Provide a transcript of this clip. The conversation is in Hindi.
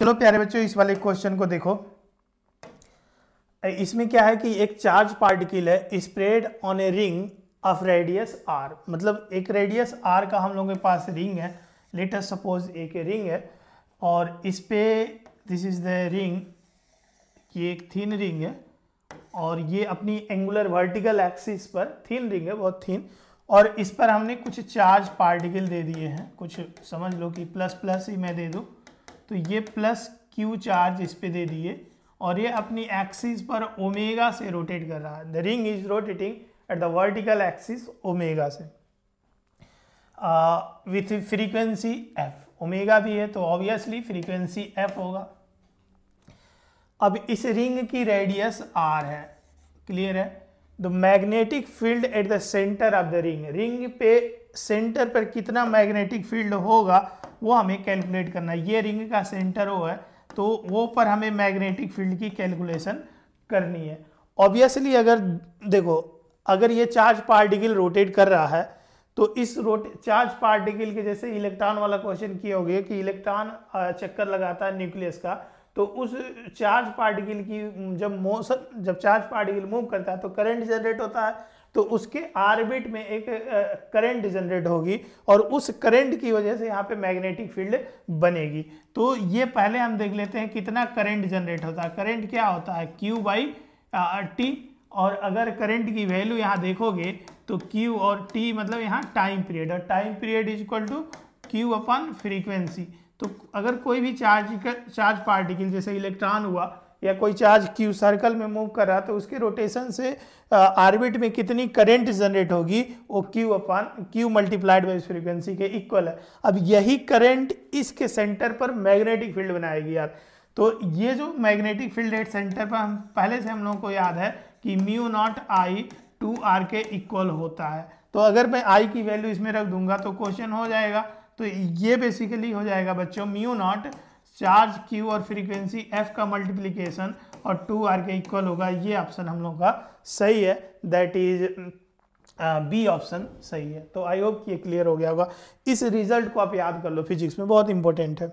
चलो प्यारे बच्चों, इस वाले क्वेश्चन को देखो। इसमें क्या है कि एक चार्ज पार्टिकल है spread on a ring of radius R मतलब एक रेडियस आर का हम लोगों के पास रिंग है। लेटर सपोज़ एक रिंग है, और इस पे दिस इज़ द रिंग ये एक थिन रिंग है, और ये अपनी एंगुलर वर्टिकल एक्सिस पर थिन रिंग है, बहुत थिन और इस पर हमने कुछ चार्ज पार्टिकल दे दिए हैं। कुछ समझ लो कि प्लस प्लस ही मैं दे दूँ। तो ये प्लस क्यू चार्ज इस पर दे दिए और ये अपनी एक्सिस पर ओमेगा से रोटेट कर रहा है। The ring is rotating at the vertical axis omega से। विथ फ्रीक्वेंसी एफ़ ओमेगा भी है तो ऑब्वियसली फ्रीक्वेंसी एफ़ होगा। अब इस रिंग की रेडियस आर है। क्लियर है? The magnetic field at the centre of the ring ring पे सेंटर पर कितना मैग्नेटिक फ़ील्ड होगा, वो हमें कैलकुलेट करना है। ये रिंग का सेंटर हो है तो वो पर हमें मैग्नेटिक फ़ील्ड की कैलकुलेशन करनी है। ऑब्वियसली अगर देखो, अगर ये चार्ज पार्टिकल रोटेट कर रहा है तो इस रोटे, चार्ज पार्टिकल के जैसे इलेक्ट्रॉन वाला क्वेश्चन किए होगे कि इलेक्ट्रॉन चक्कर लगाता है न्यूक्लियस का तो उस चार्ज पार्टिकल की, जब मोशन, जब चार्ज पार्टिकल मूव करता है तो करंट जनरेट होता है। तो उसके आर्बिट में एक करंट जनरेट होगी और उस करंट की वजह से यहाँ पे मैग्नेटिक फ़ील्ड बनेगी। तो ये पहले हम देख लेते हैं कितना करंट जनरेट होता है। करंट क्या होता है? क्यू बाई टी और अगर करंट की वैल्यू यहाँ देखोगे तो क्यू और टी मतलब यहाँ टाइम पीरियड और time period is equal to Q upon frequency तो अगर कोई भी चार्ज चार्ज पार्टिकल जैसे इलेक्ट्रॉन हुआ या कोई चार्ज क्यू सर्कल में मूव कर रहा तो उसके रोटेशन से आर्बिट में कितनी करंट जनरेट होगी, वो Q upon Q multiplied by frequency के इक्वल है। अब यही करंट इसके सेंटर पर मैग्नेटिक फ़ील्ड बनाएगी यार। तो ये जो मैग्नेटिक फ़ील्ड एट सेंटर पर हम, पहले से हम लोगों को याद है कि mu naught I two R के इक्वल होता है। तो अगर मैं आई की वैल्यू इसमें रख दूँगा तो क्वेश्चन हो जाएगा। तो ये बेसिकली हो जाएगा बच्चों म्यू नॉट चार्ज क्यू और फ्रीक्वेंसी एफ़ का मल्टीप्लीकेशन और टू आर के इक्वल होगा, ये ऑप्शन हम लोग का सही है। दैट इज़ बी ऑप्शन सही है। तो आई होप ये क्लियर हो गया होगा। इस रिज़ल्ट को आप याद कर लो फिजिक्स में बहुत इंपॉर्टेंट है।